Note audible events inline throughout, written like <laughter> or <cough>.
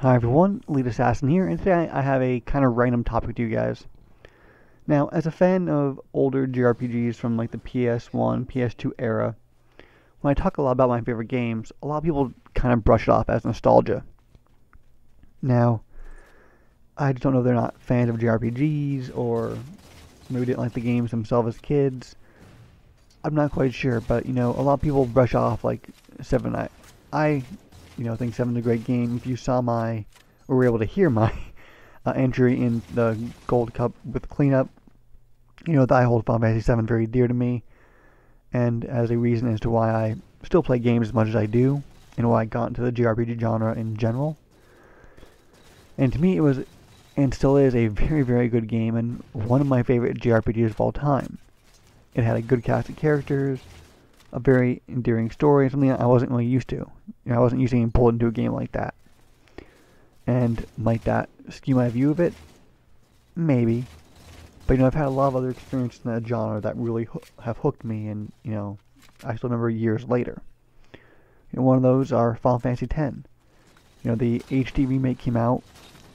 Hi everyone, Elite Assassin here, and today I have a kind of random topic to you guys. Now, as a fan of older JRPGs from like the PS1, PS2 era, when I talk a lot about my favorite games, a lot of people kind of brush it off as nostalgia. Now, I just don't know if they're not fans of JRPGs or maybe didn't like the games themselves as kids. I'm not quite sure, but you know, a lot of people brush off like Seven. I, I you know, think Seven's a great game. If you saw my, or were able to hear my <laughs> uh, entry in the Gold Cup with cleanup, you know that I hold Final Fantasy VII very dear to me, and as a reason as to why I still play games as much as I do, and why I got into the JRPG genre in general. And to me, it was, and still is, a very, very good game, and one of my favorite JRPGs of all time. It had a good cast of characters, a very endearing story, something I wasn't really used to. You know, I wasn't to pulled into a game like that. And might that skew my view of it? Maybe. But you know, I've had a lot of other experiences in that genre that really ho- have hooked me, and you know, I still remember years later. You know, one of those are Final Fantasy X. You know, the HD remake came out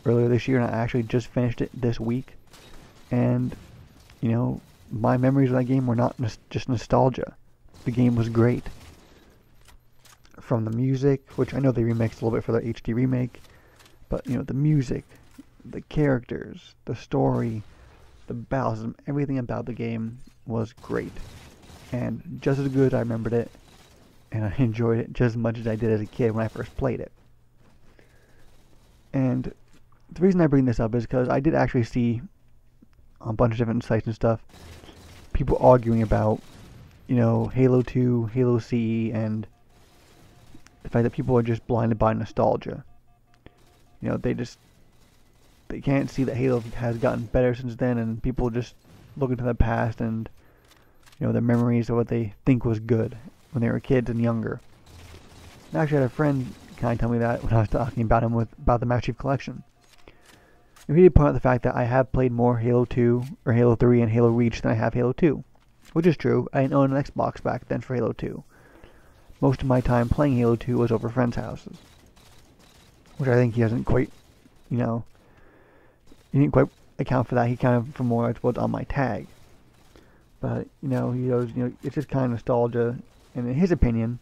earlier this year, and I actually just finished it this week. And you know, my memories of that game were not just nostalgia the game was great. From the music, which I know they remixed a little bit for the HD remake, but you know the music, the characters, the story, the battles, everything about the game was great, and just as good I remembered it, and I <laughs> enjoyed it just as much as I did as a kid when I first played it. And the reason I bring this up is because I did actually see on a bunch of different sites and stuff people arguing about you know, Halo 2, Halo CE, and the fact that people are just blinded by nostalgia. You know, they just they can't see that Halo has gotten better since then, and people just look into the past and you know their memories of what they think was good when they were kids and younger. I actually had a friend kind of tell me that when I was talking about him with about the Master Chief Collection. And he did point out the fact that I have played more Halo 2 or Halo 3 and Halo Reach than I have Halo 2 which is true. I didn't own an Xbox back then for Halo 2. Most of my time playing Halo 2 was over friends' houses, which I think he doesn't quite, you know, he didn't quite account for that. He kind of for more what's on my tag. But you know, he goes, you know, it's just kind of nostalgia, and in his opinion,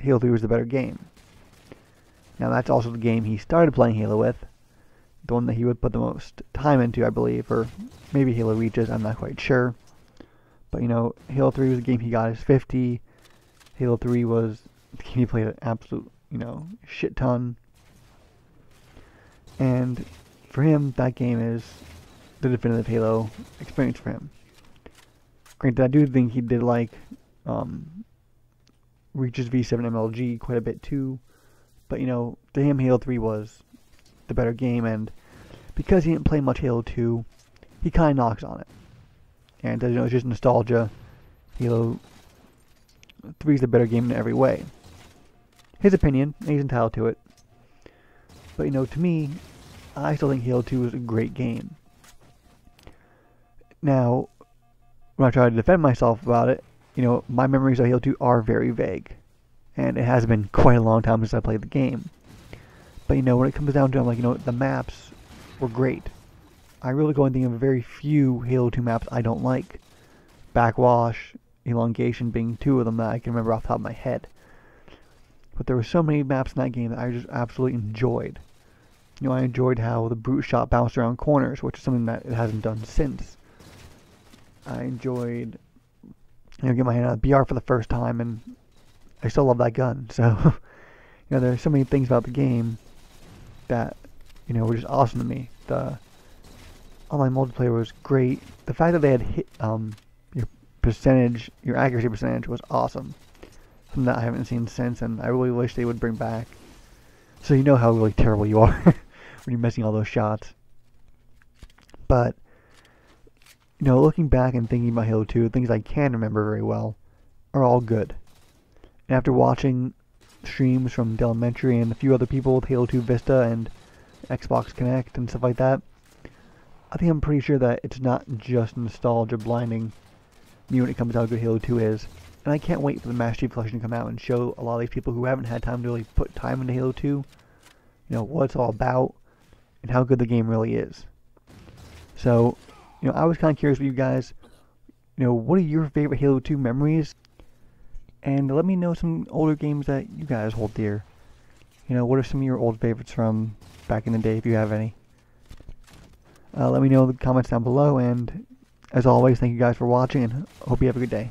Halo 3 was the better game. Now that's also the game he started playing Halo with, the one that he would put the most time into, I believe, or maybe Halo Reaches. I'm not quite sure. But you know, Halo 3 was the game he got his 50. Halo 3 was the game he played an absolute, you know, shit ton. And for him, that game is the definitive Halo experience for him. Granted, I do think he did like um, Reach's V7 MLG quite a bit too. But you know, to him, Halo 3 was the better game, and because he didn't play much Halo 2, he kind of knocks on it and you know it's just nostalgia. Halo 3 is the better game in every way. His opinion, he's entitled to it. But you know, to me, I still think Halo 2 is a great game. Now, when I try to defend myself about it, you know, my memories of Halo 2 are very vague. And it has been <laughs> quite a long time since I played the game. But you know, when it comes down to it, I'm like, you know, the maps were great. I really go and think of very few Halo 2 maps I don't like. Backwash, Elongation being two of them that I can remember off the top of my head. But there were so many maps in that game that I just absolutely enjoyed. You know, I enjoyed how the brute shot bounced around corners, which is something that it hasn't done since. I enjoyed, you know, get my hand on a BR for the first time, and I still love that gun. <laughs> So, you know, there's so many things about the game that, you know, were just awesome to me. The online multiplayer was great. The fact that they had hit um, percentage, your accuracy percentage was awesome. Something that I haven't seen since, and I really wish they would bring back. So you know how really terrible you are <laughs> when you're missing all those shots. But you know, looking back and thinking about Halo 2, things I can remember very well are all good. And after watching streams from Elementary and a few other people with Halo 2 Vista and Xbox Connect and stuff like that, I think I'm pretty sure that it's not just nostalgia blinding me when it comes to how good Halo 2 is. And I can't wait for the Master Chief Collection to come out and show a lot of these people who haven't had time to really put time into Halo 2 you know, what it's all about and how good the game really is. So, you know, I was kind of curious with you guys, you know, what are your favorite Halo 2 memories? And let me know some older games that you guys hold dear. You know, what are some of your old favorites from back in the day if you have any? Uh, let me know in the comments down below, and as always, thank you guys for watching, and hope you have a good day.